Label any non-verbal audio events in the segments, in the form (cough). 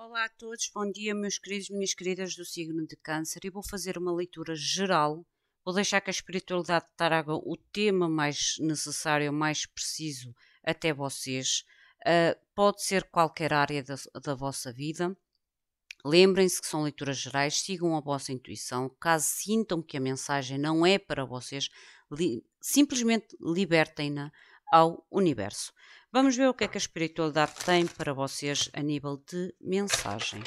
Olá a todos, bom dia, meus queridos minhas queridas do signo de Câncer. E vou fazer uma leitura geral. Vou deixar que a espiritualidade traga o tema mais necessário, mais preciso até vocês. Uh, pode ser qualquer área da, da vossa vida. Lembrem-se que são leituras gerais, sigam a vossa intuição. Caso sintam que a mensagem não é para vocês, li simplesmente libertem-na ao universo. Vamos ver o que é que a espiritualidade tem para vocês a nível de mensagem.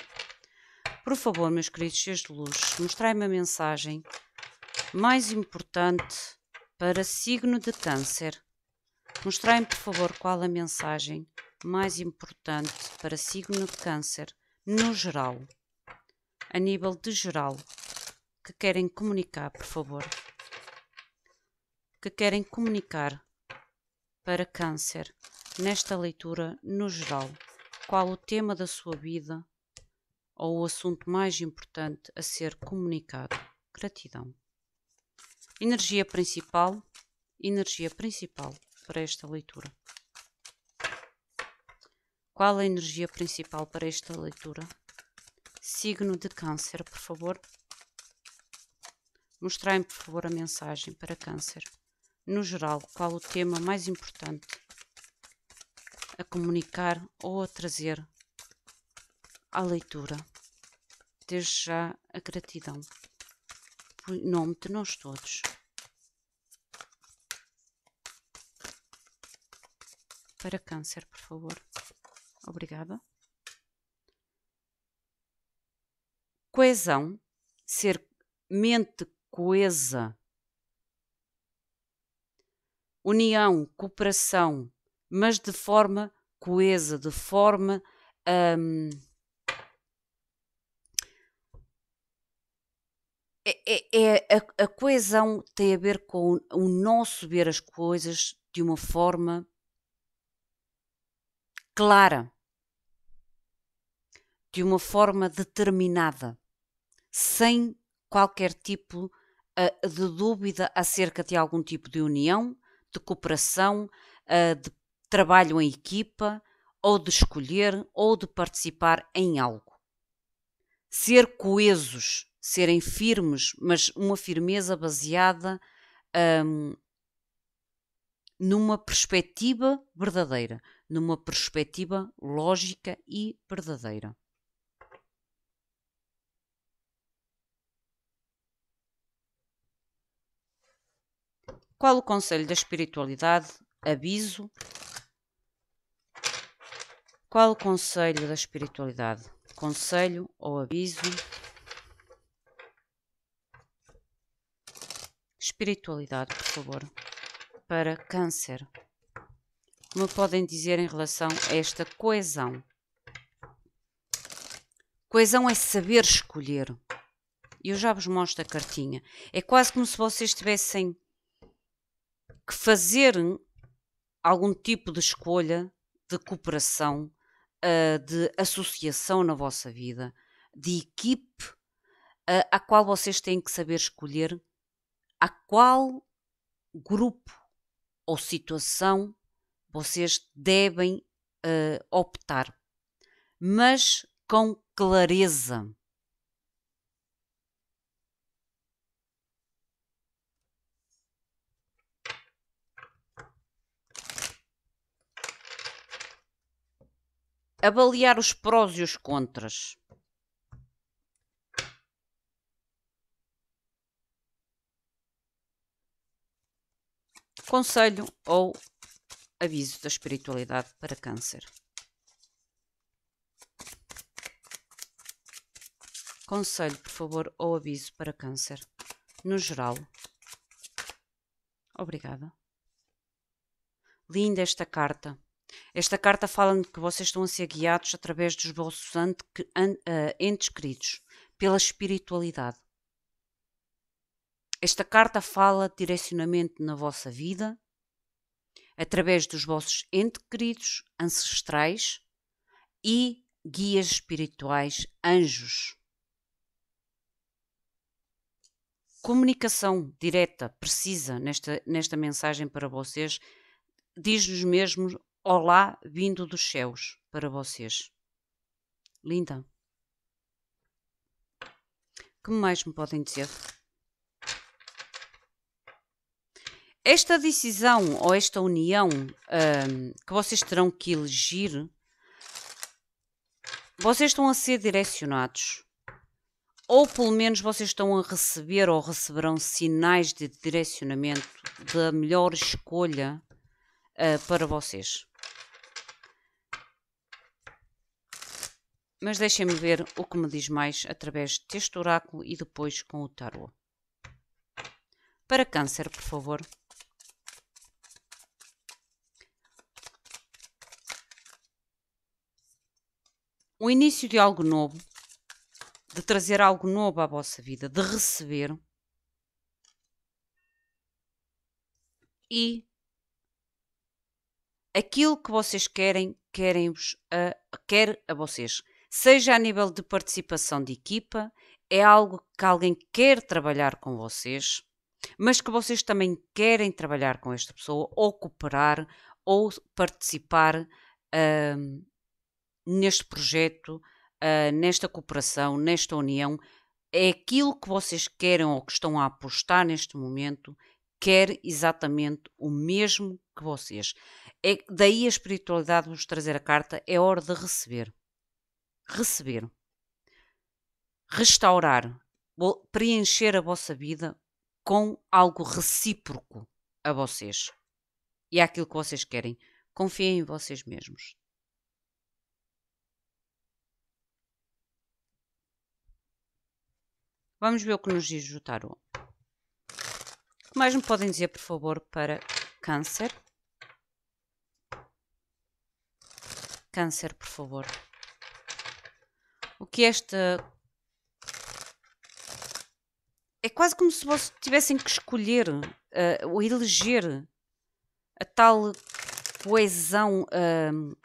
Por favor, meus queridos seres de luz, mostrai-me a mensagem mais importante para signo de câncer. Mostrai-me, por favor, qual a mensagem mais importante para signo de câncer, no geral. A nível de geral, que querem comunicar, por favor. Que querem comunicar para câncer nesta leitura no geral, qual o tema da sua vida ou o assunto mais importante a ser comunicado. Gratidão. Energia principal, energia principal para esta leitura. Qual a energia principal para esta leitura? Signo de Câncer, por favor. Mostrai-me, por favor, a mensagem para Câncer. No geral, qual o tema mais importante a comunicar ou a trazer à leitura. Desde já a gratidão, em nome de nós todos. Para Câncer, por favor. Obrigada. Coesão, ser mente coesa. União, cooperação, mas de forma coesa, de forma. Um, é, é, é a, a, coesão tem a ver com o nosso ver as coisas de uma forma clara, de uma forma determinada, sem qualquer tipo uh, de dúvida acerca de algum tipo de união, de cooperação, uh, de trabalho em equipa, ou de escolher, ou de participar em algo. Ser coesos, serem firmes, mas uma firmeza baseada hum, numa perspectiva verdadeira, numa perspectiva lógica e verdadeira. Qual o conselho da espiritualidade? Aviso qual o conselho da espiritualidade? Conselho ou aviso? Espiritualidade, por favor. Para Câncer. Como podem dizer em relação a esta coesão? Coesão é saber escolher. Eu já vos mostro a cartinha. É quase como se vocês tivessem que fazer algum tipo de escolha de cooperação uh, de associação na vossa vida, de equipe, uh, a qual vocês têm que saber escolher a qual grupo ou situação vocês devem uh, optar, mas com clareza. Avaliar os prós e os contras. Conselho ou aviso da espiritualidade para Câncer. Conselho, por favor, ou aviso para Câncer. No geral. Obrigada. Linda esta carta. Esta carta fala-me que vocês estão a ser guiados através dos vossos eh, entes queridos, pela espiritualidade. Esta carta fala de direcionamento na vossa vida, através dos vossos entes queridos, ancestrais e guias espirituais, anjos. Comunicação direta, precisa nesta, nesta mensagem para vocês, diz-nos mesmo Olá, vindo dos céus para vocês. Linda. Que mais me podem dizer? Esta decisão ou esta união um, que vocês terão que elegir, vocês estão a ser direcionados. Ou pelo menos vocês estão a receber ou receberão sinais de direcionamento da melhor escolha uh, para vocês. Mas deixem-me ver o que me diz mais através deste oráculo e depois com o tarot. Para câncer, por favor. o início de algo novo, de trazer algo novo à vossa vida, de receber e aquilo que vocês querem, querem-vos a, quer a vocês. Seja a nível de participação de equipa, é algo que alguém quer trabalhar com vocês, mas que vocês também querem trabalhar com esta pessoa, ou cooperar, ou participar um, neste projeto, uh, nesta cooperação, nesta união, é aquilo que vocês querem ou que estão a apostar neste momento, quer exatamente o mesmo que vocês. É daí a espiritualidade vos trazer a carta, é hora de receber. Receber. Restaurar, preencher a vossa vida com algo recíproco a vocês. E é aquilo que vocês querem. Confiem em vocês mesmos. Vamos ver o que nos diz o tarot. O que mais me podem dizer, por favor, para câncer? Câncer, por favor. O que esta. É quase como se vocês tivessem que escolher uh, ou eleger a tal coesão uh,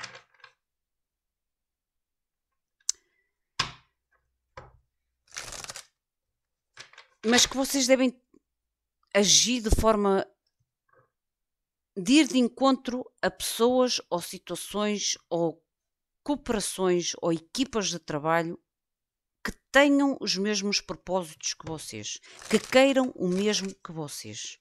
mas que vocês devem agir de forma de ir de encontro a pessoas ou situações ou cooperações ou equipas de trabalho que tenham os mesmos propósitos que vocês, que queiram o mesmo que vocês.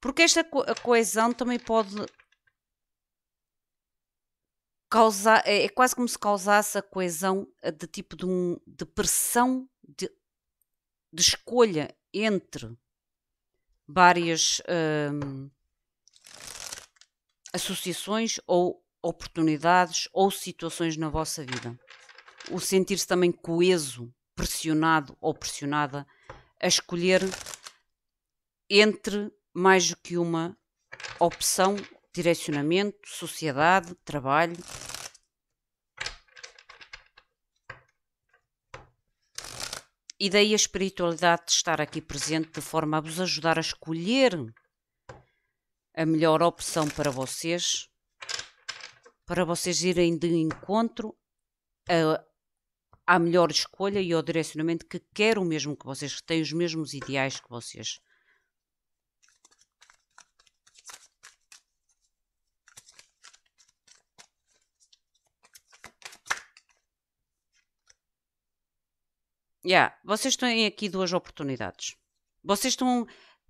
Porque esta co coesão também pode causar, é, é, quase como se causasse a coesão eh, de tipo de, um, de pressão de, de escolha entre várias hum, associações ou oportunidades ou situações na vossa vida. O sentir-se também coeso, pressionado ou pressionada a escolher entre mais do que uma opção direcionamento, sociedade, trabalho. E daí a espiritualidade de estar aqui presente de forma a vos ajudar a escolher a melhor opção para vocês, para vocês irem de encontro a, à melhor escolha e ao direcionamento que quer o mesmo que vocês, que têm os mesmos ideais que vocês. Yeah, vocês têm aqui duas oportunidades. Vocês estão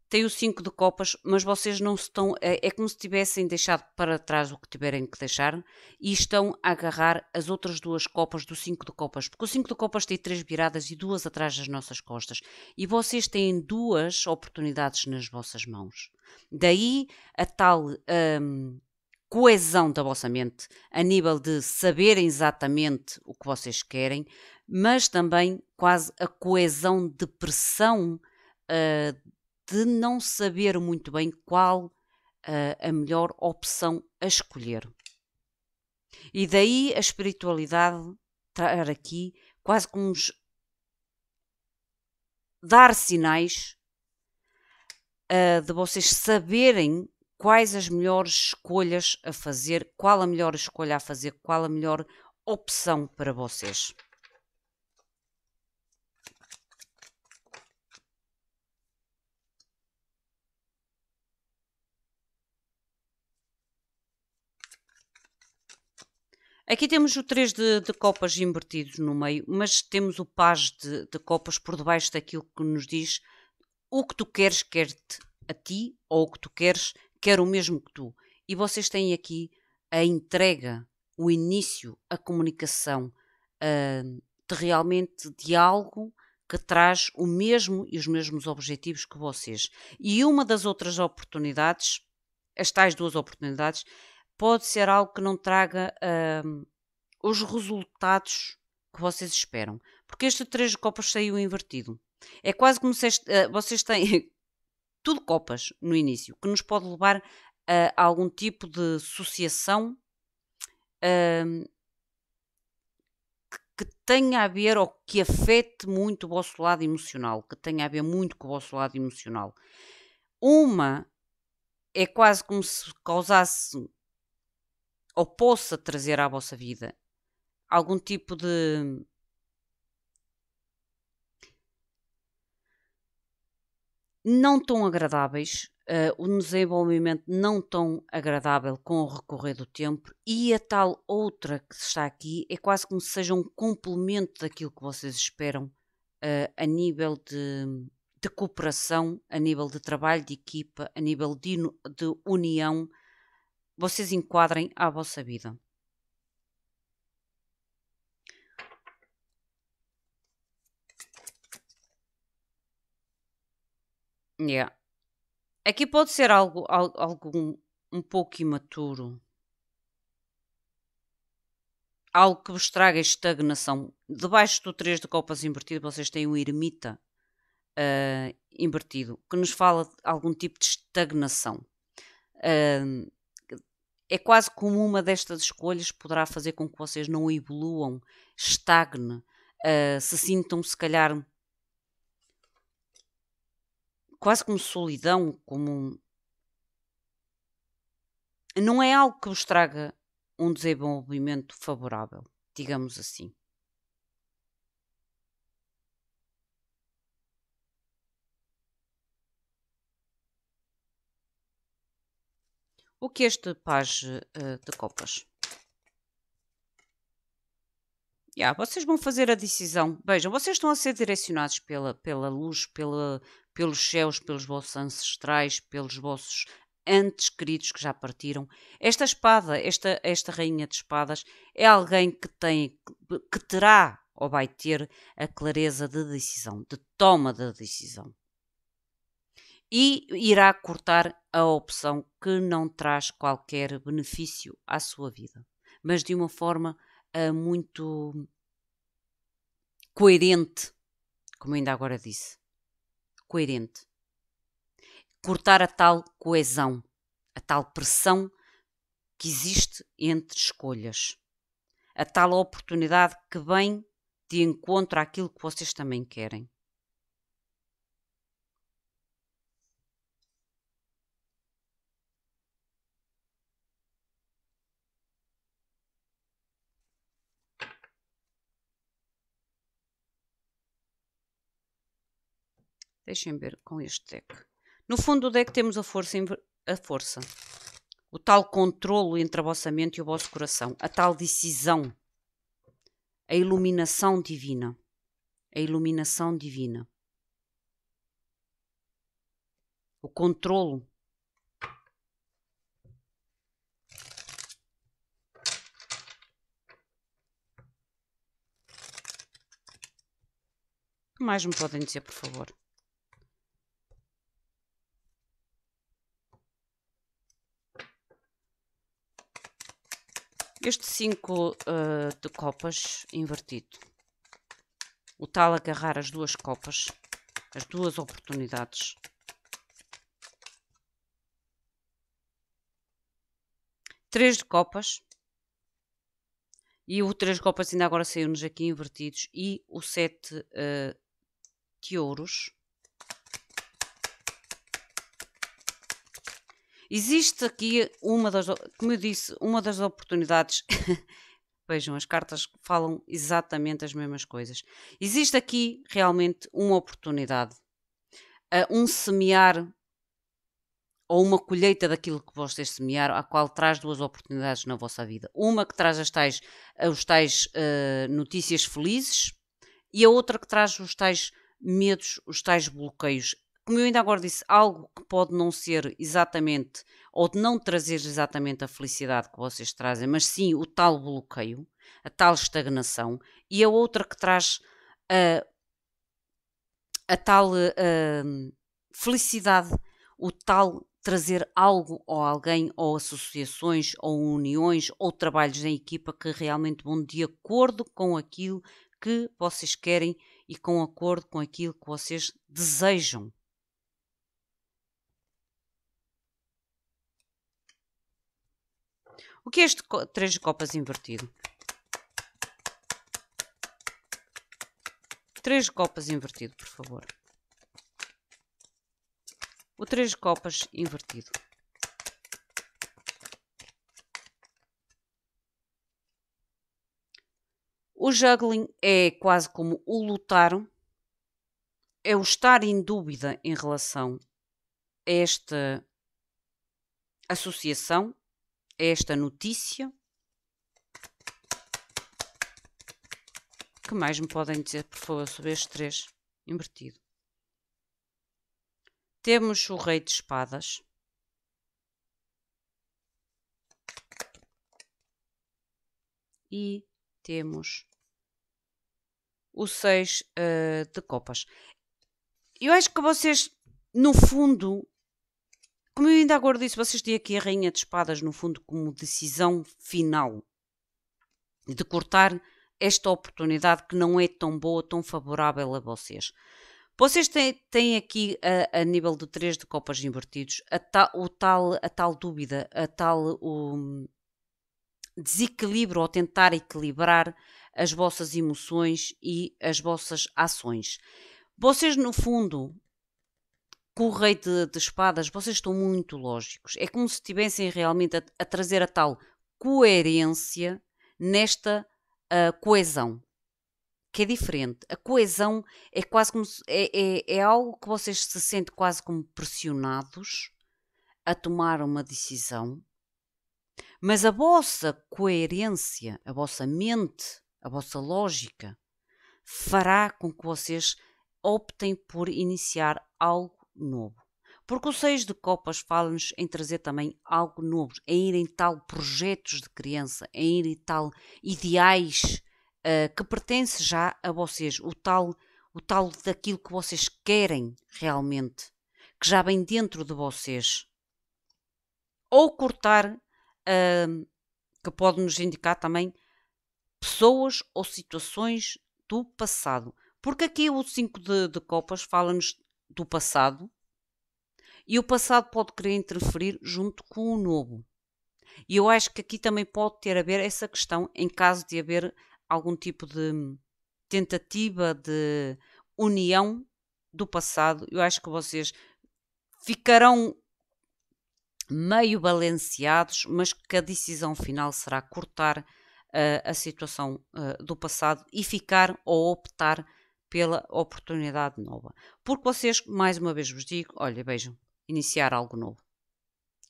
têm o 5 de copas, mas vocês não estão. É, é, como se tivessem deixado para trás o que tiverem que deixar e estão a agarrar as outras duas copas do 5 de copas, porque o 5 de copas tem três viradas e duas atrás das nossas costas. E vocês têm duas oportunidades nas vossas mãos. Daí a tal. Um, coesão da vossa mente, a nível de saberem exatamente o que vocês querem, mas também quase a coesão de pressão uh, de não saber muito bem qual uh, a melhor opção a escolher. E daí a espiritualidade estar aqui quase como dar sinais uh, de vocês saberem quais as melhores escolhas a fazer, qual a melhor escolha a fazer, qual a melhor opção para vocês. Aqui temos o 3 de, de, copas invertidos no meio, mas temos o paz de, de, copas por debaixo daquilo que nos diz o que tu queres quer-te a ti ou o que tu queres quer o mesmo que tu. E vocês têm aqui a entrega, o início, a comunicação uh, de realmente de algo que traz o mesmo e os mesmos objetivos que vocês. E uma das outras oportunidades, as tais duas oportunidades, pode ser algo que não traga uh, os resultados que vocês esperam. Porque este três de copas saiu invertido. É quase como se este, uh, vocês têm (laughs) tudo copas no início, que nos pode levar a algum tipo de associação uh, que tenha a ver ou que afete muito o vosso lado emocional, que tenha a ver muito com o vosso lado emocional. Uma é quase como se causasse ou possa trazer à vossa vida algum tipo de não tão agradáveis, uh, um desenvolvimento não tão agradável com o recorrer do tempo e a tal outra que está aqui é quase como se seja um complemento daquilo que vocês esperam uh, a nível de, de, cooperação, a nível de trabalho de equipa, a nível de, de união, vocês enquadrem à vossa vida. Yeah. Aqui pode ser algo, algo, algo um, pouco imaturo. Algo que vos traga estagnação. Debaixo do 3 de copas invertido, vocês têm um ermita uh, invertido, que nos fala de algum tipo de estagnação. Uh, é quase como uma destas escolhas poderá fazer com que vocês não evoluam, estagne, uh, se sintam, se calhar, quase como solidão, como não é algo que vos traga um desenvolvimento favorável, digamos assim. O que este paje uh, de copas? Yeah, vocês vão fazer a decisão. Vejam, vocês estão a ser direcionados pela, pela luz, pela, pelos céus, pelos vossos ancestrais, pelos vossos antes queridos que já partiram. Esta espada, esta, esta rainha de espadas, é alguém que tem, que terá ou vai ter a clareza de decisão, de toma de decisão. E irá cortar a opção que não traz qualquer benefício à sua vida, mas de uma forma uh, muito coerente, como ainda agora disse coerente. Cortar a tal coesão, a tal pressão que existe entre escolhas, a tal oportunidade que vem de encontro àquilo que vocês também querem. Deixem ver com este deck. No fundo do deck temos a força, a força. O tal controlo entre a vossa mente e o vosso coração. A tal decisão. A iluminação divina. A iluminação divina. O controlo. Que mais me podem dizer, por favor? Este 5 uh, de copas invertido. O tal agarrar as duas copas, as duas oportunidades. Três de copas. E o três de copas ainda agora saiu-nos aqui invertidos. E o sete uh, de ouros. Existe aqui uma das, como eu disse, uma das oportunidades. (laughs) Vejam, as cartas falam exatamente as mesmas coisas. Existe aqui realmente uma oportunidade, um semear ou uma colheita daquilo que vocês semearam, a qual traz duas oportunidades na vossa vida. Uma que traz as tais, os tais uh, notícias felizes e a outra que traz os tais medos, os tais bloqueios. Como eu ainda agora disse, algo que pode não ser exatamente, ou não trazer exatamente a felicidade que vocês trazem, mas sim o tal bloqueio, a tal estagnação, e a outra que traz a tal uh, felicidade, o tal trazer algo ou alguém, ou associações, ou uniões, ou trabalhos em equipa que realmente vão de acordo com aquilo que vocês querem e com acordo com aquilo que vocês desejam. O que é este três copas invertido? Três copas invertido, por favor. O três copas invertido. O juggling é quase como o lutar, é o estar em dúvida em relação a esta associação, esta notícia. que mais me podem dizer, por favor, sobre estes três invertido? Temos o Rei de Espadas. E temos o 6 uh, de copas. Eu acho que vocês, no fundo, como eu ainda agora disse, vocês têm aqui a Rainha de Espadas, no fundo, como decisão final de cortar esta oportunidade que não é tão boa, tão favorável a vocês. Vocês têm, têm aqui, a, a, nível de 3 de copas invertidos, a, ta, o tal, a tal dúvida, a tal o, desequilíbrio ou tentar equilibrar as vossas emoções e as vossas ações. Vocês, no fundo, com o rei de, de espadas, vocês estão muito lógicos. É como se estivessem realmente a, a trazer a tal coerência nesta uh, coesão, que é diferente. A coesão é quase como se, é, é, é algo que vocês se sentem quase como pressionados a tomar uma decisão, mas a vossa coerência, a vossa mente, a vossa lógica, fará com que vocês optem por iniciar algo novo. Porque o Seis de Copas fala-nos em trazer também algo novo, em ir em tal projetos de criança, em ir em tal ideais uh, que pertence já a vocês, o tal, o tal daquilo que vocês querem realmente, que já vem dentro de vocês. Ou cortar, uh, que pode nos indicar também pessoas ou situações do passado. Porque aqui o 5 de, de copas fala-nos do passado, e o passado pode querer interferir junto com o novo. E eu acho que aqui também pode ter a ver essa questão em caso de haver algum tipo de tentativa de união do passado. Eu acho que vocês ficarão meio balanceados, mas que a decisão final será cortar uh, a situação uh, do passado e ficar ou optar pela oportunidade nova. Porque vocês, mais uma vez vos digo, olha, vejam, iniciar algo novo.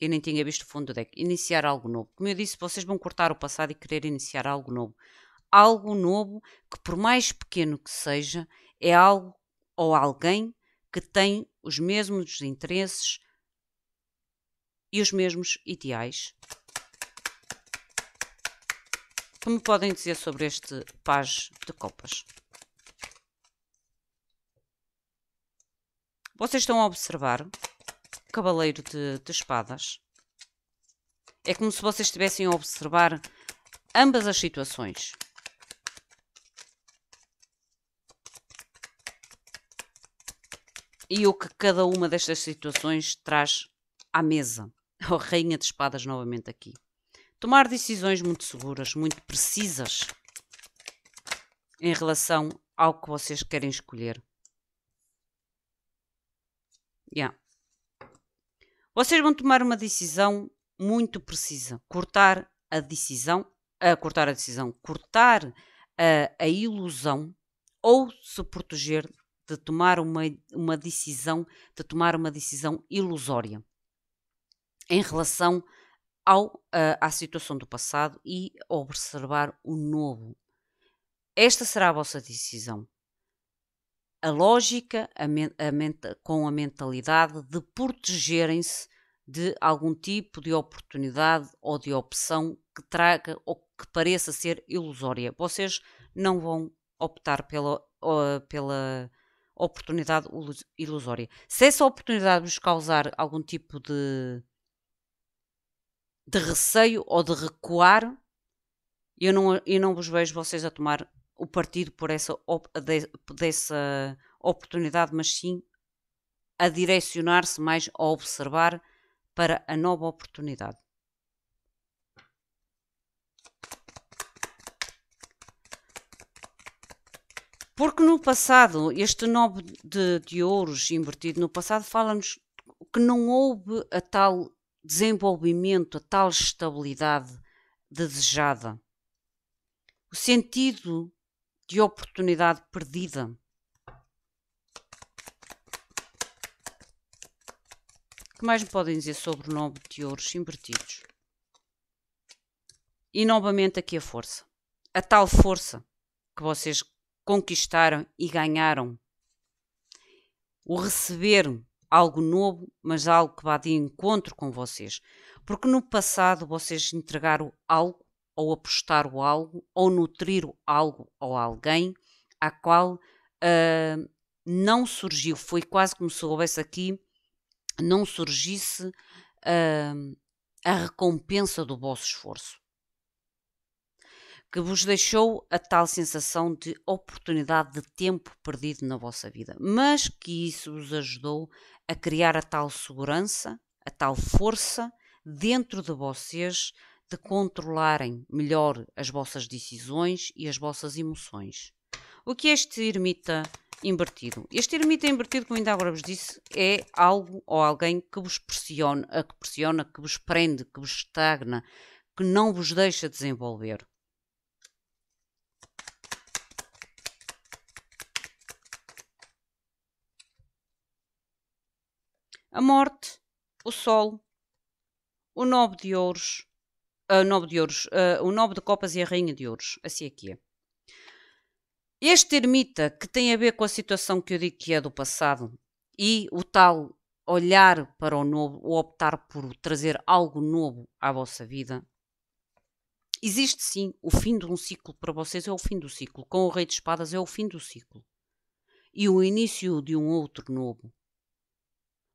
Eu nem tinha visto o fundo do deck. Iniciar algo novo. Como eu disse, vocês vão cortar o passado e querer iniciar algo novo. Algo novo que, por mais pequeno que seja, é algo ou alguém que tem os mesmos interesses e os mesmos ideais. Me podem dizer sobre este paz de copas? Vocês estão a observar cavaleiro de, de espadas. É como se vocês estivessem a observar ambas as situações. E o que cada uma destas situações traz à mesa. A Rainha de Espadas novamente aqui. Tomar decisões muito seguras, muito precisas em relação ao que vocês querem escolher. Yeah. Vocês vão tomar uma decisão muito precisa. Cortar a decisão, a cortar a decisão, cortar a, a ilusão ou se proteger de tomar uma, uma decisão, de tomar uma decisão ilusória. em relação ao, uh, à situação do passado e observar o novo. Esta será a vossa decisão. A lógica a a com a mentalidade de protegerem-se de algum tipo de oportunidade ou de opção que traga ou que pareça ser ilusória. Vocês não vão optar pela, pela oportunidade ilusória. Se essa oportunidade vos causar algum tipo de, de receio ou de recuar, eu não, eu não vos vejo vocês a tomar o partido por essa, dessa oportunidade, mas sim a direcionar-se mais a observar para a nova oportunidade. Porque no passado, este nobre de, de ouros invertido no passado fala-nos que não houve a tal desenvolvimento, a tal estabilidade desejada. O sentido de oportunidade perdida. O que mais me podem dizer sobre o nobre de ouros invertidos? E novamente aqui a força. A tal força que vocês conquistaram e ganharam. O receber algo novo, mas algo que vá de encontro com vocês. Porque no passado vocês entregaram algo ou apostar o algo, ou nutrir o algo ou alguém a qual uh, não surgiu, foi quase como se houvesse aqui, não surgisse uh, a recompensa do vosso esforço. Que vos deixou a tal sensação de oportunidade de tempo perdido na vossa vida, mas que isso vos ajudou a criar a tal segurança, a tal força dentro de vocês de controlarem melhor as vossas decisões e as vossas emoções. O que é este ermita invertido? Este ermita invertido, como ainda agora vos disse, é algo ou alguém que vos pressiona, que pressiona, que vos prende, que vos estagna, que não vos deixa desenvolver. A morte, o sol, o nove de ouros, uh, de ouros, uh, o nove de copas e a rainha de ouros. Assim aqui é. Este ermita, que tem a ver com a situação que eu digo que é do passado, e o tal olhar para o novo, ou optar por trazer algo novo à vossa vida, existe sim o fim de um ciclo para vocês, é o fim do ciclo. Com o Rei de Espadas é o fim do ciclo. E o início de um outro novo.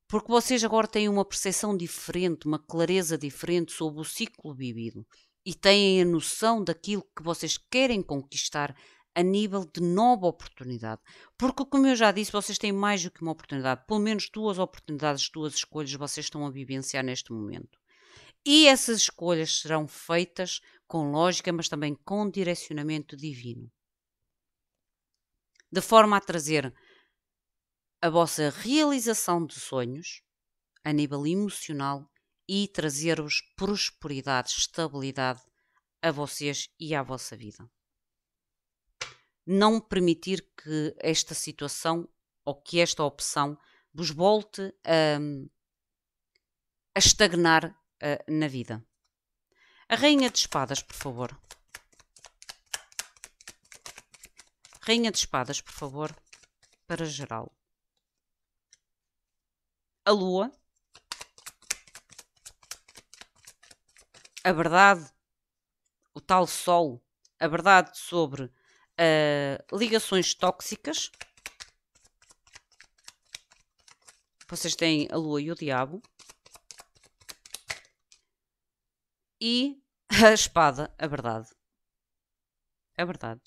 Porque vocês agora têm uma percepção diferente, uma clareza diferente sobre o ciclo vivido e têm a noção daquilo que vocês querem conquistar a nível de nova oportunidade. Porque, como eu já disse, vocês têm mais do que uma oportunidade, pelo menos duas oportunidades, duas escolhas vocês estão a vivenciar neste momento. E essas escolhas serão feitas com lógica, mas também com direcionamento divino. De forma a trazer a vossa realização de sonhos a nível emocional e trazer-vos prosperidade, estabilidade a vocês e à vossa vida. Não permitir que esta situação ou que esta opção vos volte a, a estagnar uh, na vida. A Rainha de Espadas, por favor. Rainha de Espadas, por favor, para geral a Lua, a verdade, o tal Sol, a verdade sobre uh, ligações tóxicas. Vocês têm a Lua e o Diabo. E a espada, a verdade. A verdade.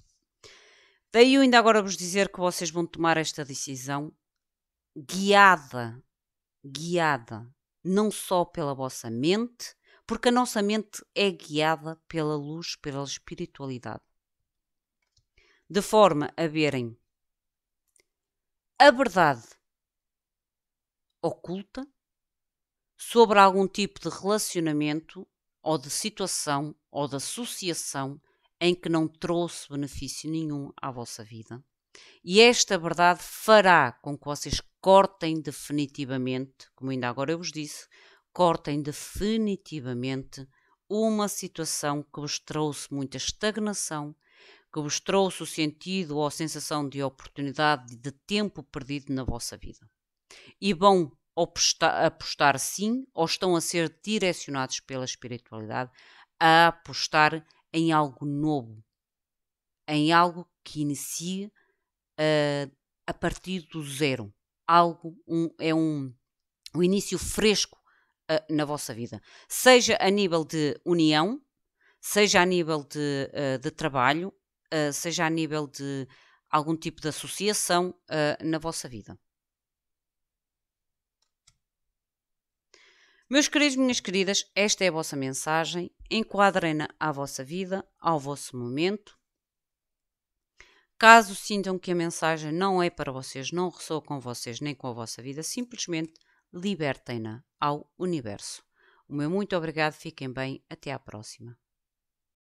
Daí eu ainda agora vos dizer que vocês vão tomar esta decisão guiada guiada não só pela vossa mente, porque a nossa mente é guiada pela luz, pela espiritualidade. De forma a verem a verdade oculta sobre algum tipo de relacionamento ou de situação ou de associação em que não trouxe benefício nenhum à vossa vida. E esta verdade fará com que vocês cortem definitivamente, como ainda agora eu vos disse, cortem definitivamente uma situação que vos trouxe muita estagnação, que vos trouxe o sentido ou a sensação de oportunidade de tempo perdido na vossa vida. E vão apostar, apostar sim, ou estão a ser direcionados pela espiritualidade a apostar em algo novo, em algo que inicie uh, a partir do zero. Algo um, é um, um início fresco uh, na vossa vida, seja a nível de união, seja a nível de, uh, de trabalho, seja a nível de algum tipo de associação na vossa vida. Meus queridos, minhas queridas, esta é a vossa mensagem. Enquadrem-na à vossa vida, ao vosso momento Caso sintam que a mensagem não é para vocês, não ressoa com vocês nem com a vossa vida, simplesmente libertem-na ao universo. O meu muito obrigado, fiquem bem, até à próxima.